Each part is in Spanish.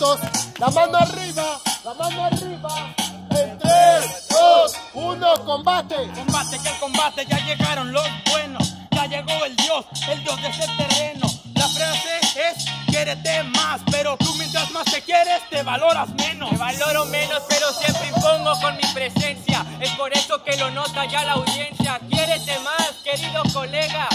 La mano arriba, la mano arriba. En tres, dos, uno, combate. Combate que el combate ya llegaron los buenos. Ya llegó el Dios, el Dios de ese terreno. La frase es quiérete más, pero tú mientras más te quieres te valoras menos. Te valoro menos, pero siempre impongo con mi presencia. Es por eso que lo nota ya la audiencia. Quiérete más, querido colega.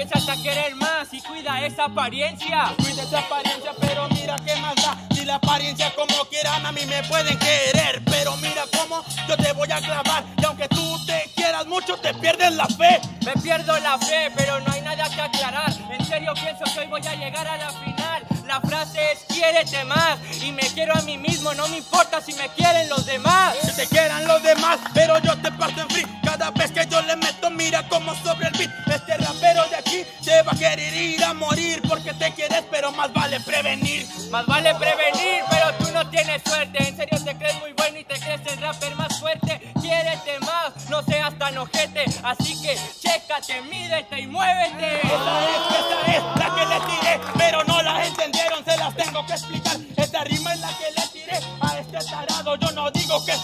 Empiezas a querer más y cuida esa apariencia. Cuida esa apariencia, pero mira qué más da. Si la apariencia como quieran a mí me pueden querer, pero mira cómo yo te voy a clavar. Y aunque tú te quieras mucho, te pierdes la fe. Me pierdo la fe, pero no hay nada que aclarar. En serio pienso que hoy voy a llegar a la final. La frase es quiérete más y me quiero a mí mismo, no me importa si me quieren los demás. Que te quieran los demás, pero yo te parto en free. Cada vez que yo le meto, mira como sobre el beat. Este va a querer ir a morir porque te quieres, pero más vale prevenir. Más vale prevenir, pero tú no tienes suerte. En serio te crees muy bueno y te crees el rapper más fuerte. Quiérete más, no seas tan ojete. Así que chécate, mídete y muévete.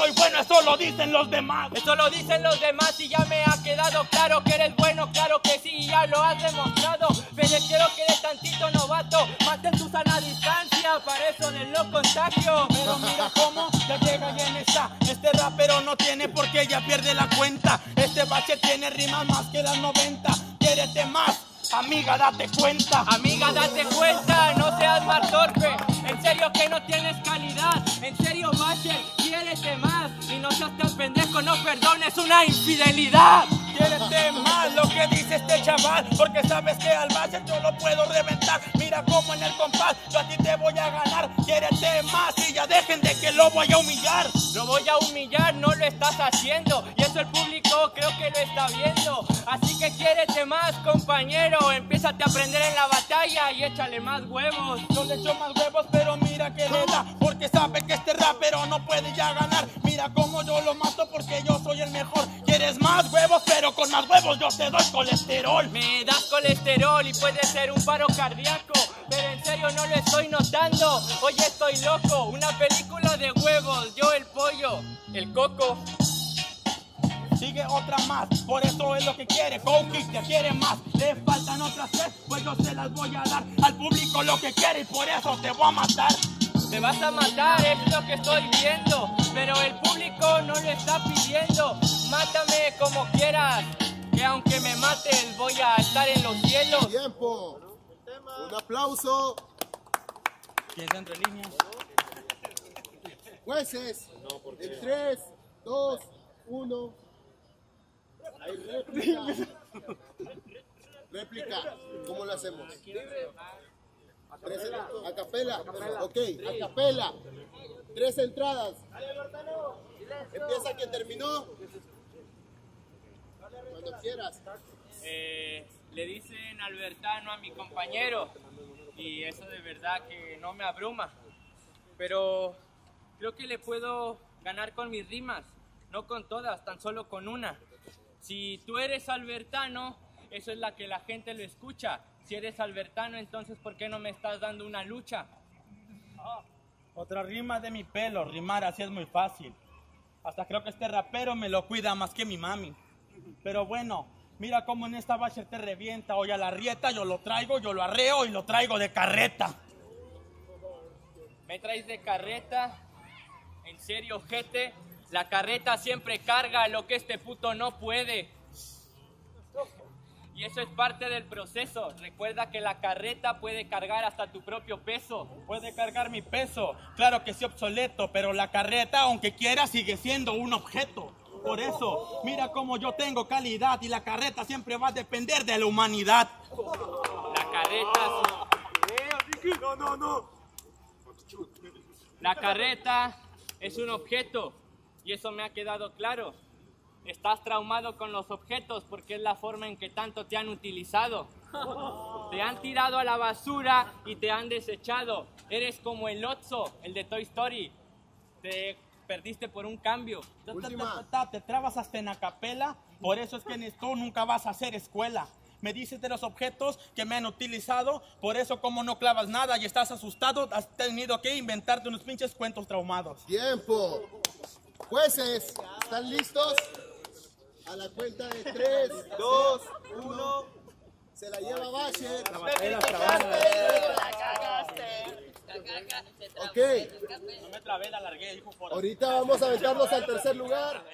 Soy bueno, eso lo dicen los demás. Eso lo dicen los demás y ya me ha quedado claro que eres bueno, claro que sí, ya lo has demostrado. Pero quiero que eres tantito novato, mantén tu sana distancia, para eso de lo contagio. Pero mira cómo ya llega en esa. Este rapero no tiene por qué ya pierde la cuenta. Este bache tiene rimas más que las 90. Quiérete más. Amiga, date cuenta. Amiga, date cuenta, no seas más torpe. En serio que no tienes calidad. En serio, Bacher, quiérete más. Y no seas tan pendejo, no perdones una infidelidad. Quiérete más lo que dice este chaval. Porque sabes que al base yo lo puedo reventar. Mira cómo en el compás yo a ti te voy a ganar. Quiérete más y ya dejen de que lo voy a humillar. Lo voy a humillar, no lo estás haciendo. Y eso el público creo que lo está viendo. Así que quiérete más, compañero. Empiézate a aprender en la batalla y échale más huevos. Yo le echo más huevos, pero mira que le da. Porque sabe que este rapero no puede ya ganar. Mira cómo yo lo mato porque yo soy el mejor. Quieres más huevos, pero con más huevos yo te doy colesterol. Me das colesterol y puede ser un paro cardíaco. Pero en serio no lo estoy notando. Hoy estoy loco. Una película de huevos. Yo el pollo, el coco. Sigue otra más, por eso es lo que quiere. Coqui te quiere más. Le faltan otras tres, pues yo se las voy a dar al público lo que quiere y por eso te voy a matar. Te vas a matar, es lo que estoy viendo. Pero el público no lo está pidiendo. Mátame como quieras. Que aunque me mates, voy a estar en los cielos. Tiempo. Un aplauso. Piensa entre líneas. Jueces. En tres, dos, uno. Hay réplica. ¿Cómo lo hacemos? Tres, a capela. Ok, a capela. Tres entradas. Empieza quien terminó. Cuando quieras. Eh, le dicen Albertano a mi compañero y eso de verdad que no me abruma. Pero creo que le puedo ganar con mis rimas, no con todas, tan solo con una. Si tú eres albertano, eso es la que la gente lo escucha. Si eres albertano, entonces ¿por qué no me estás dando una lucha? Otra rima de mi pelo, rimar así es muy fácil. Hasta creo que este rapero me lo cuida más que mi mami. Pero bueno, mira cómo en esta bache te revienta. Hoy a la rieta yo lo traigo, yo lo arreo y lo traigo de carreta. ¿Me traes de carreta? ¿En serio, gente? La carreta siempre carga lo que este puto no puede. Y eso es parte del proceso. Recuerda que la carreta puede cargar hasta tu propio peso. Puede cargar mi peso, claro que sí obsoleto, pero la carreta, aunque quiera, sigue siendo un objeto. Por eso, mira cómo yo tengo calidad y la carreta siempre va a depender de la humanidad. La carreta. No, no, no. La carreta es un objeto y eso me ha quedado claro. Estás traumado con los objetos porque es la forma en que tanto te han utilizado. Te han tirado a la basura y te han desechado. Eres como el Otso, el de Toy Story. Te perdiste por un cambio. Ta, Te trabas hasta en acapela, por eso es que en esto nunca vas a hacer escuela. Me dices de los objetos que me han utilizado, por eso como no clavas nada y estás asustado, has tenido que inventarte unos pinches cuentos traumados. Tiempo. Jueces, ¿están listos? A la cuenta de 3, 2, 1. Se la lleva Basher. Ok, No me trabé, la largué, ahorita vamos a aventarnos al tercer lugar.